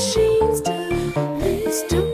machines to, to